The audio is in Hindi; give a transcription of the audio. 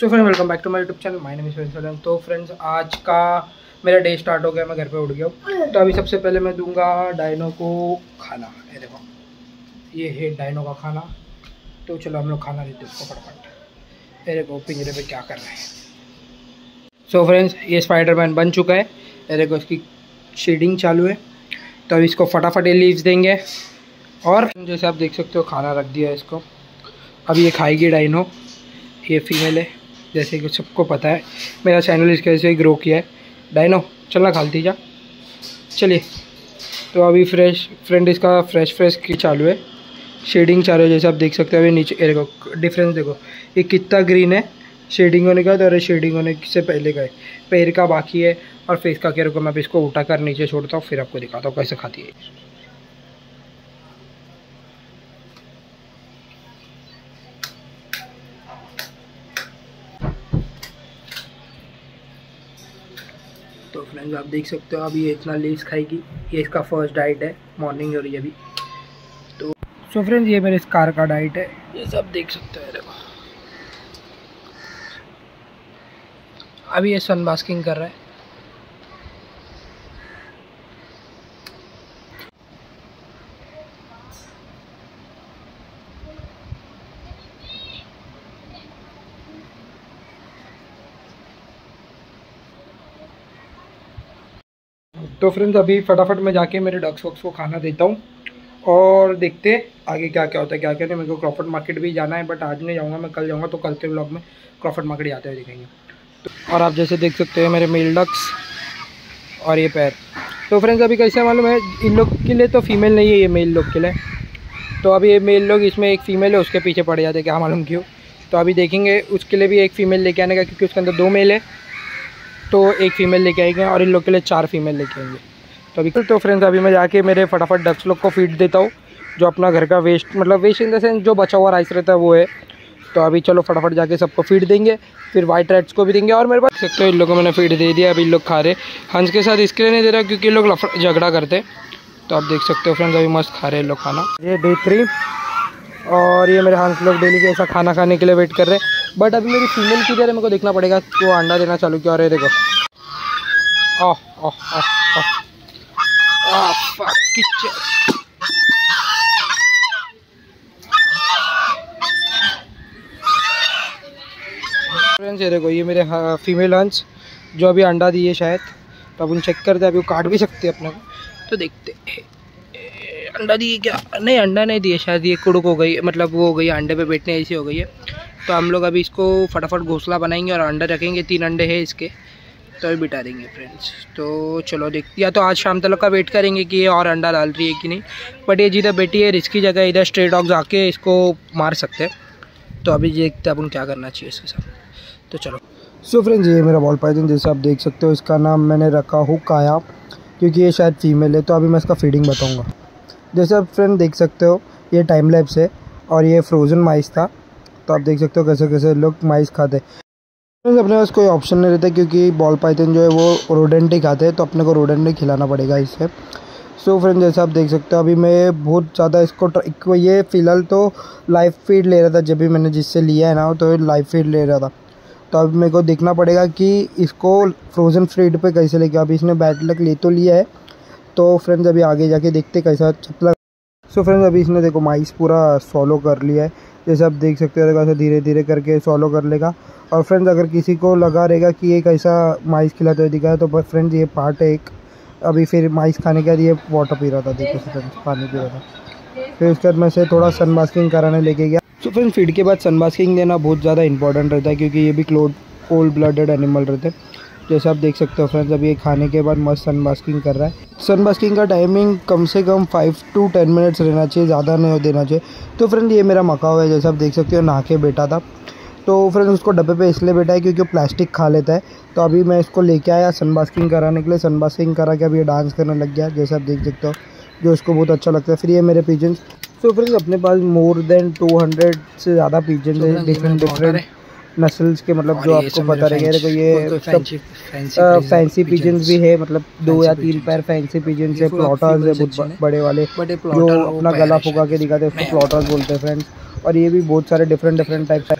So friend welcome back to my YouTube channel my name is तो फ्रेंड्स आज का मेरा डे स्टार्ट हो गया, मैं घर पे उठ गया तो अभी सबसे पहले मैं दूँगा डाइनो को खाना। ये देखो, ये है डायनो का खाना। तो चलो हम लोग खाना देते उसको फटाफट। ये देखो, पिंजरे पे क्या कर रहे हैं। सो फ्रेंड्स ये स्पाइडरमैन बन चुका है। ये देखो, इसकी शेडिंग चालू है। तो अभी इसको फटाफट ये लीव्स देंगे। और जैसे आप देख सकते हो, खाना रख दिया इसको। अब ये खाएगी डाइनो ये फीमेल है। जैसे कि सबको पता है, मेरा चैनल इसके वजह से ग्रो किया है। डाइनो चलना खालती जा। चलिए तो अभी फ्रेश फ्रेंड इसका फ्रेश फ्रेश की चालू है। शेडिंग चालू है, जैसे आप देख सकते हो, अभी नीचे देखो डिफरेंस देखो। ये कितना ग्रीन है। शेडिंग होने का तो अरे शेडिंग होने से पहले का है। पैर का बाकी है, और फेस का केयर को मैं अब इसको उठा कर नीचे छोड़ता हूँ, फिर आपको दिखाता हूँ कैसे खाती है। फ्रेंड्स आप देख सकते हो अभी ये इतना लीव्स खाएगी। ये इसका फ़र्स्ट डाइट है मॉर्निंग और ये भी तो सो फ्रेंड्स ये मेरे इस कार का डाइट है। ये सब देख सकते हो देखो अभी ये सन बास्किंग कर रहा है। तो फ्रेंड्स अभी फटाफट मैं जाके मेरे डक्स वक्स को खाना देता हूँ और देखते आगे क्या क्या होता है, क्या क्या नहीं, मेरे को क्रॉफर्ड मार्केट भी जाना है बट आज नहीं जाऊँगा, मैं कल जाऊँगा तो कल के ब्लॉग में क्रॉफर्ड मार्केट जाते हुए दिखेंगे। तो और आप जैसे देख सकते हैं मेरे मेल डक्स और ये पैर तो फ्रेंड्स अभी कैसे मालूम है, इन लोग के लिए तो फीमेल नहीं है, ये मेल लोग के लिए। तो अभी ये मेल लोग, इसमें एक फ़ीमेल है, उसके पीछे पड़ जाते हैं, क्या मालूम क्यों। तो अभी देखेंगे, उसके लिए भी एक फ़ीमेल लेके आने का, क्योंकि उसके अंदर दो मेल है। तो एक फ़ीमेल लेके आएँगे और इन लोग के लिए चार फीमेल लेके आएँगे। तो अभी तो फ्रेंड्स अभी मैं जाके मेरे फटाफट डक्स लोग को फ़ीड देता हूँ, जो अपना घर का वेस्ट मतलब वेस्ट इन द सेंस जो बचा हुआ राइस रहता है वो है। तो अभी चलो फटाफट जाके सबको फ़ीड देंगे, फिर वाइट रेड्स को भी देंगे और मेरे पास सकते हो इन लोगों को मैंने फ़ीड दे दिया, अभी इन लोग खा रहे हंस के साथ इसके लिए नहीं दे रहा क्योंकि लोग झगड़ा करते तो आप देख सकते हो फ्रेंड्स अभी मस्त खा रहे हैं लोग खाना। ये डे थ्री और ये मेरे हंस लोग डेली के ऐसा खाना खाने के लिए वेट कर रहे हैं। बट अभी मेरी फीमेल की है, मेरे को देखना पड़ेगा कि वो अंडा देना चालू किया और देखो। ओह kitchen. फ्रेंड्स ये देखो, ये मेरे फीमेल हंस जो अभी अंडा दिए शायद तो अब उन चेक करते हैं, अभी वो काट भी सकते हैं अपने को। तो देखते अंडा दिए क्या? नहीं, अंडा नहीं दिए शायद ये कुड़क हो गई मतलब वो हो गई, अंडे पे बैठने ऐसी हो गई है। तो हम लोग अभी इसको फटाफट घोसला बनाएँगे और अंडा रखेंगे, तीन अंडे हैं इसके तो अभी बिठा देंगे फ्रेंड्स तो चलो देखते या तो आज शाम तक का वेट करेंगे कि ये और अंडा डाल रही है कि नहीं। बट ये जिधर बैठी है रिस्की जगह इधर स्ट्रे डॉग्स आके इसको मार सकते हैं। तो अभी देखते हैं अपन क्या करना चाहिए इसके साथ। तो चलो। सो so फ्रेंड्स ये मेरा बॉल पाइथन जैसे आप देख सकते हो, इसका नाम मैंने रखा हूँ काया, क्योंकि ये शायद फीमेल है तो अभी मैं इसका फीडिंग बताऊँगा। जैसे आप फ्रेंड देख सकते हो, ये टाइम लैब्स है और ये फ्रोज़न माइस था। तो आप देख सकते हो कैसे कैसे लोग माइस खाते अपने पास कोई ऑप्शन नहीं रहता क्योंकि बॉल पाइथन जो है वो रोडेंट ही खाते हैं तो अपने को रोडेंट ही खिलाना पड़ेगा इससे। सो फ्रेंड जैसे आप देख सकते हो, अभी मैं बहुत ज़्यादा इसको ये फ़िलहाल तो लाइव फ़ीड ले रहा था, जब भी मैंने जिससे लिया है ना तो लाइव फ़ीड ले रहा था। तो अभी मेरे को देखना पड़ेगा कि इसको फ्रोज़न फ़ीड पे कैसे लेके अभी इसने बैट लक ले तो लिया है। तो फ्रेंड्स अभी आगे जाके देखते कैसा चपला। सो फ्रेंड्स अभी इसने देखो माइस पूरा सॉलो कर लिया है। जैसे आप देख सकते हो कैसे धीरे धीरे करके सॉलो कर लेगा। और फ्रेंड्स अगर किसी को लगा रहेगा कि ये कैसा माइस खिलाते हुए दिखा है तो फ्रेंड्स ये पार्ट है एक। अभी फिर माइस खाने के बाद ये वाटर पी रहा था, देखो फ्रेंड्स पानी पी रहा था। फिर उसके बाद मैं से थोड़ा सन मास्किंग कराने लेके गया। तो फ्रेंड्स फ़ीड के बाद सन मास्किंग देना बहुत ज़्यादा इंपॉर्टेंट रहता है, क्योंकि ये भी क्लोड कोल्ड ब्लडेड एनिमल रहते हैं। जैसे आप देख सकते हो फ्रेंड्स अभी ये खाने के बाद मस्त सन बास्किंग कर रहा है। सन बास्किंग का टाइमिंग कम से कम फाइव टू टेन मिनट्स रहना चाहिए ज़्यादा नहीं हो देना चाहिए। तो फ्रेंड ये मेरा मकाओ है जैसे आप देख सकते हो नहा के बैठा था। तो फ्रेंड्स उसको डब्बे पे इसलिए बैठा है क्योंकि वो प्लास्टिक खा लेता है। तो अभी मैं इसको लेके आया सन बास्किंग कराने के लिए। सन बास्किंग करा के अभी ये डांस करने लग गया जैसे आप देख सकते हो जो उसको बहुत अच्छा लगता है। फिर ये मेरे पिजन्स तो फ्रेंड्स अपने पास मोर देन टू हंड्रेड से ज़्यादा पिजन है डिफरेंट डिफरेंट नस्ल्स के मतलब जो आपको पता रहेगा देखो ये फैंसी पिजन्स भी है मतलब दो या तीन पैर फैंसी पिजन्स है प्लॉटर्स है बहुत बड़े वाले। जो अपना गला फुका के दिखाते हैं उसको प्लॉटर्स बोलते हैं फ्रेंड्स और ये भी बहुत सारे डिफरेंट डिफरेंट टाइप